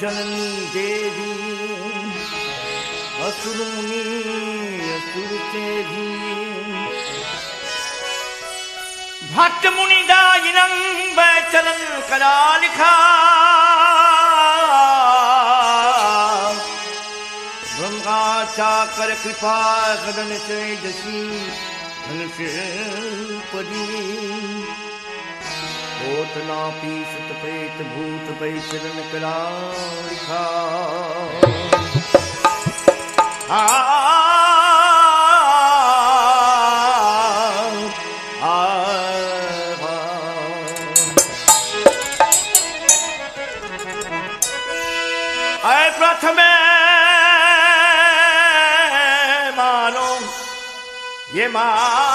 जननी देवी असुरुनी असुर देवी भक्त मुनि इनम चलन कला लिखा। चाकर कृपा गदन से जसी धन से पड़ी ओठ नापी सुत प्रेत भूत पैचरन कलारिखा आ ये मा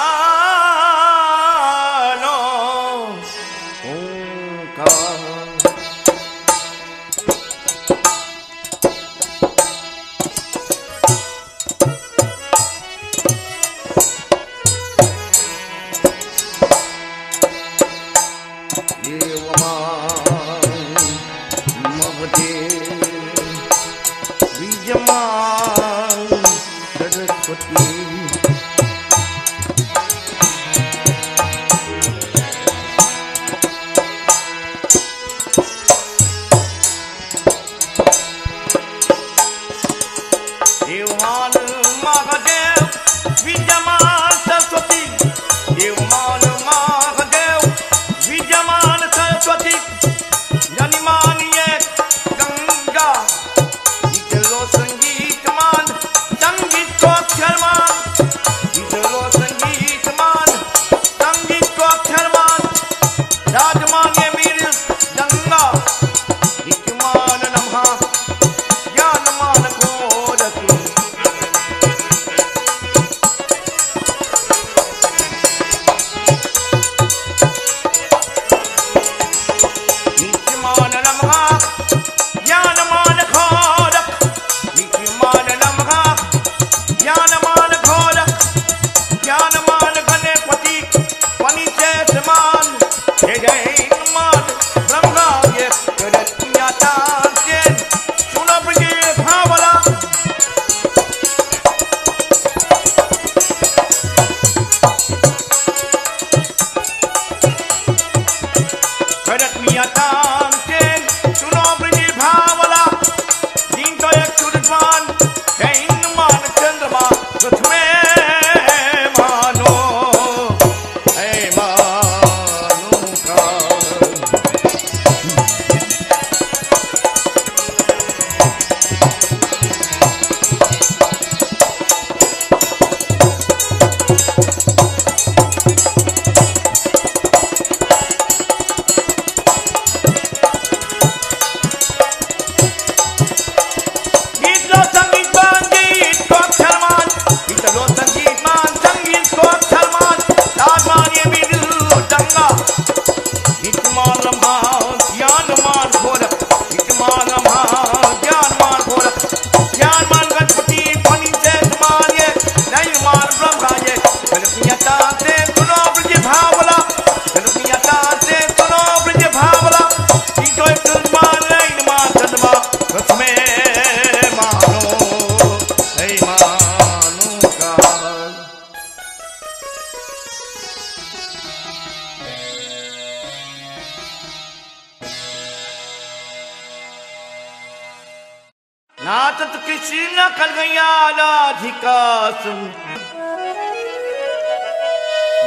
चीना कर गया राधिकासुन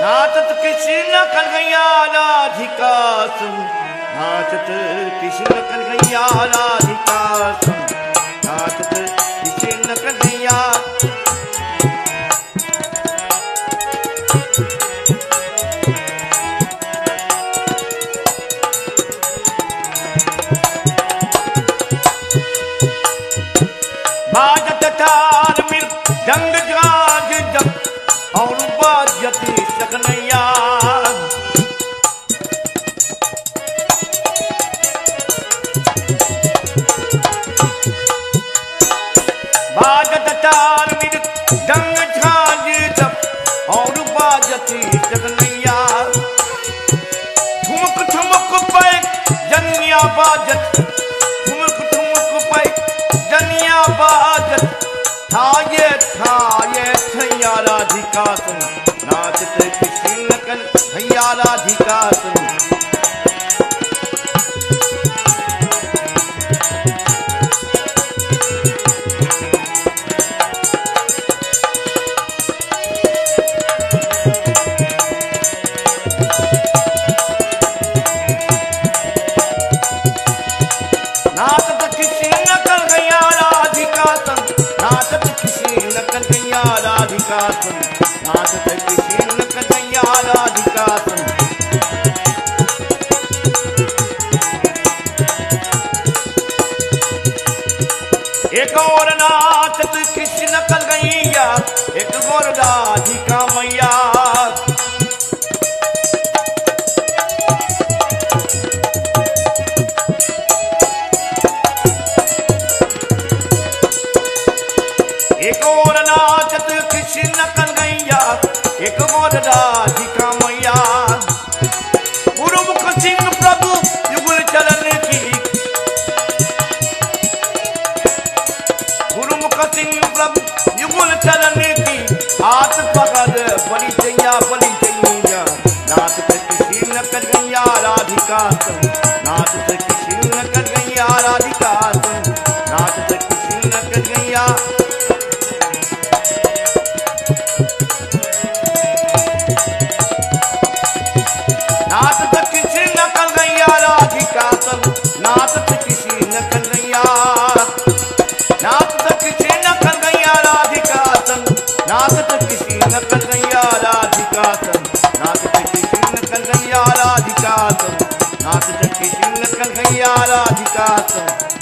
नाचत न कर गया राधिकासुन नाचत किसी न कर गया राधिकासुन नाचत कृष्ण कर बाजत ठुमक ठुमक पई, जनिया बाजत। थाये थाये छैया राधिका सुन। नाचते कृष्ण कन हैया राधिका सुन।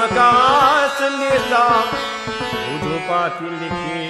अवकाश लेता बुझो पाती लिखी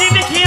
মসজিদে কি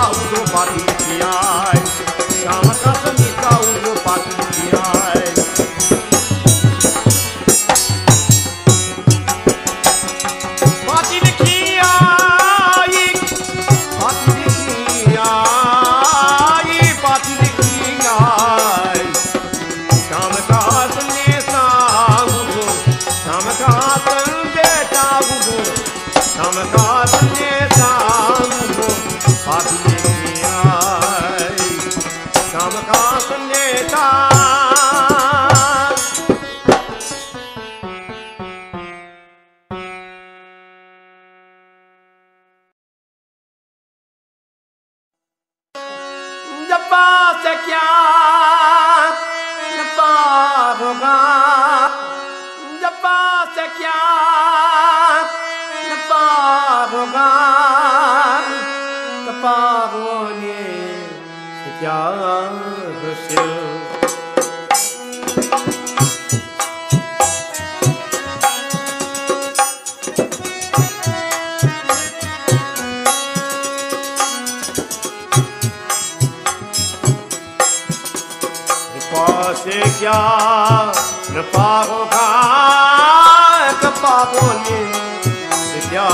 那我们什话题。बाबा बोली विद्या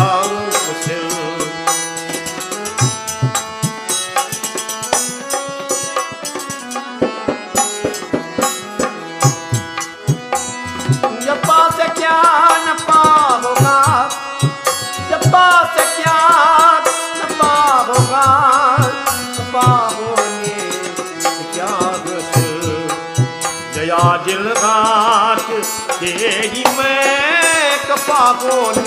con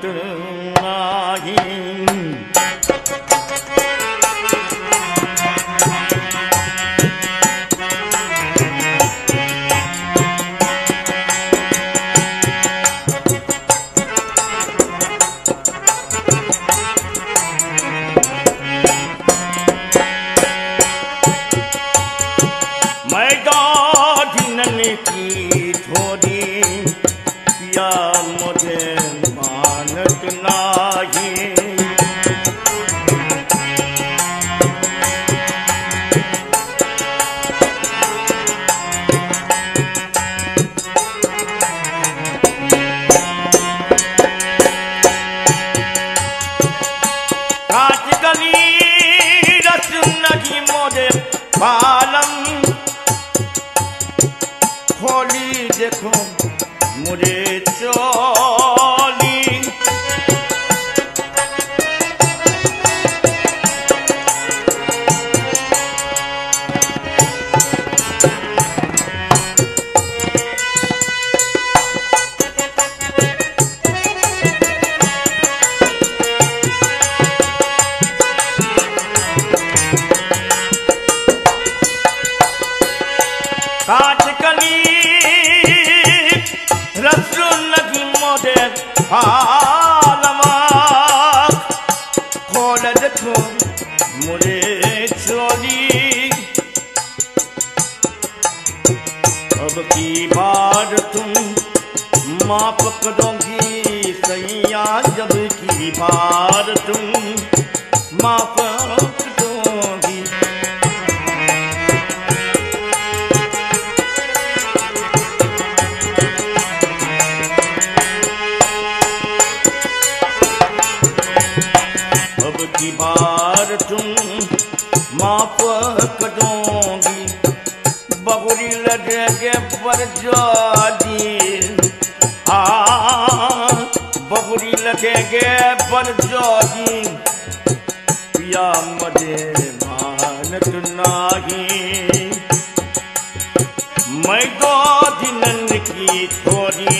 Captain. दो दिनन की छोरी।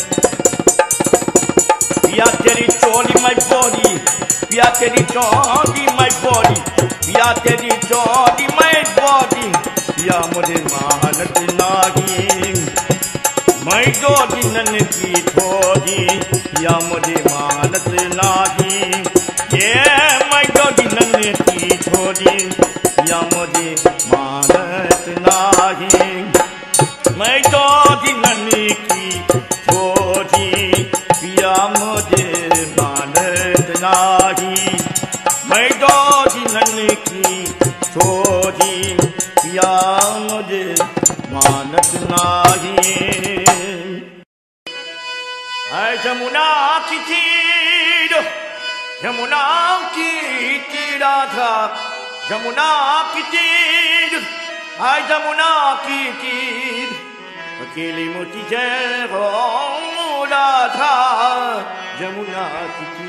पिया तेरी चोली माई बोरी पिया तेरी चोली मैं बोरी पिया तेरी चोली मैं बोरी पिया मुझे मानत नागी मैं जो दिनन की थोड़ी या मुझे मानत लागी ये मैं जो दिनन की थोड़ी पिया मुझे जमुना की की राधा जमुना कि चीर आमुना की चीर अकेले मोती जय राधा जमुना कि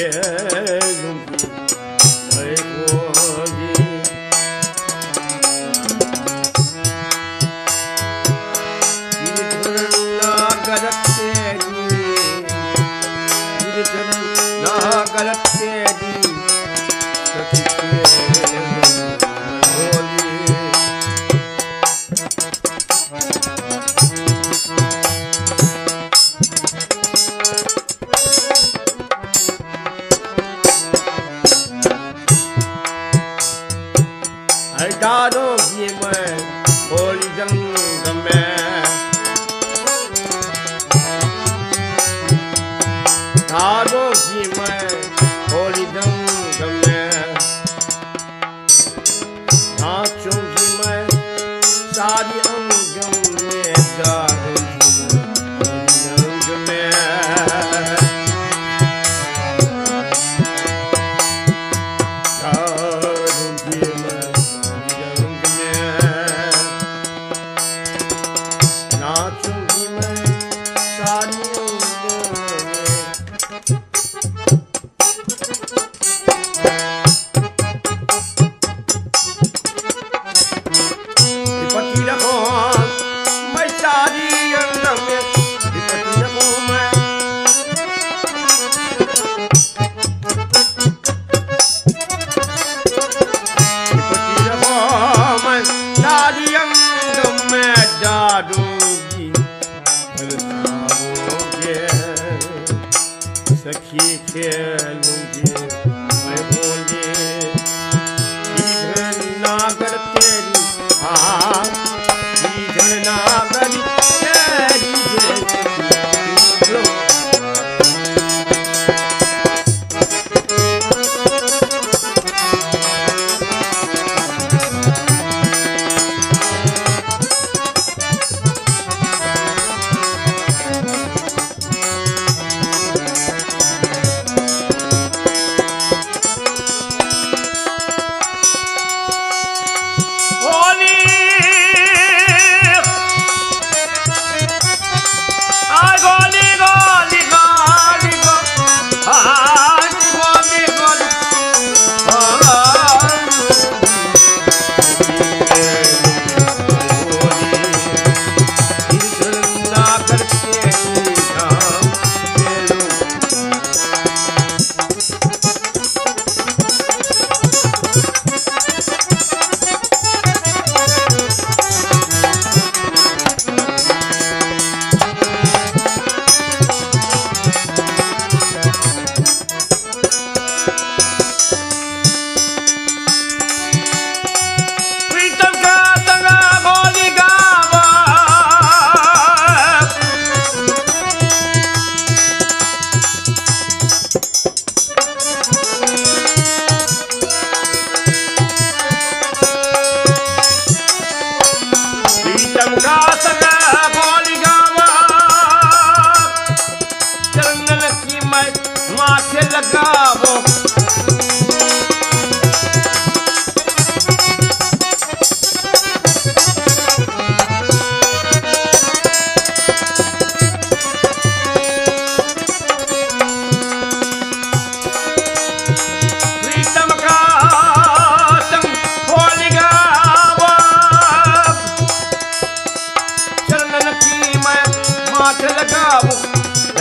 yeah.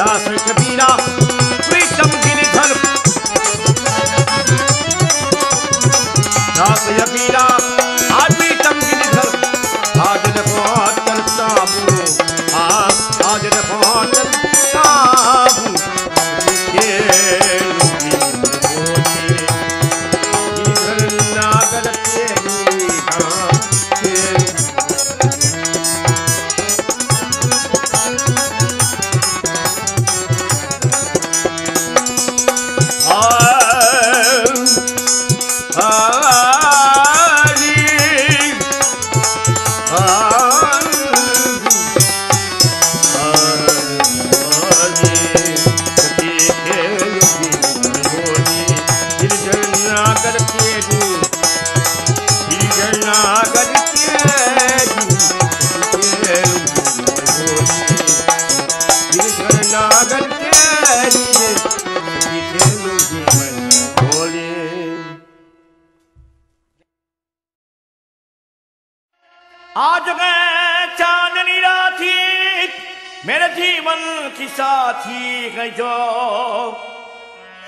दास कबीरा प्रीतम गिर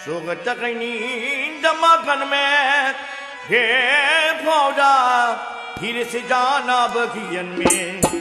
सुख तकनी में हे फौजा फिर से जाना बगियन में